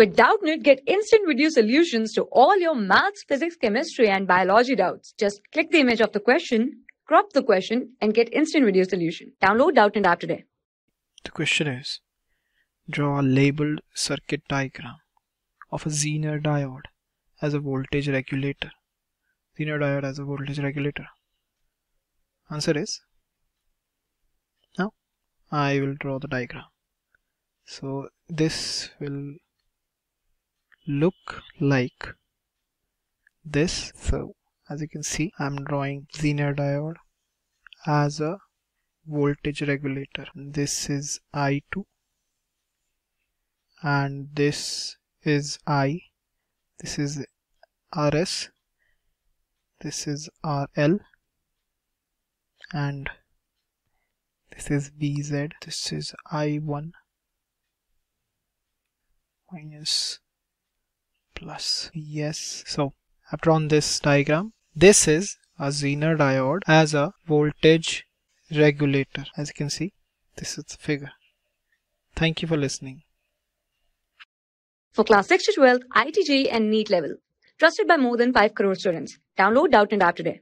With Doubtnut, get instant video solutions to all your maths, physics, chemistry, and biology doubts. Just click the image of the question, crop the question, and get instant video solution. Download Doubtnut app today. The question is Draw a labeled circuit diagram of a Zener diode as a voltage regulator. Zener diode as a voltage regulator. Answer is now I will draw the diagram. So this will look like this. So as you can see I'm drawing Zener diode as a voltage regulator. This is I2 and this is I this is RS this is RL and this is VZ this is I1 minus plus yes so I've drawn this diagram this is a Zener diode as a voltage regulator as you can see this is the figure thank you for listening For class 6 to 12, IIT JEE and NEET level. Trusted by more than 5 crore students. Download Doubtnut app today.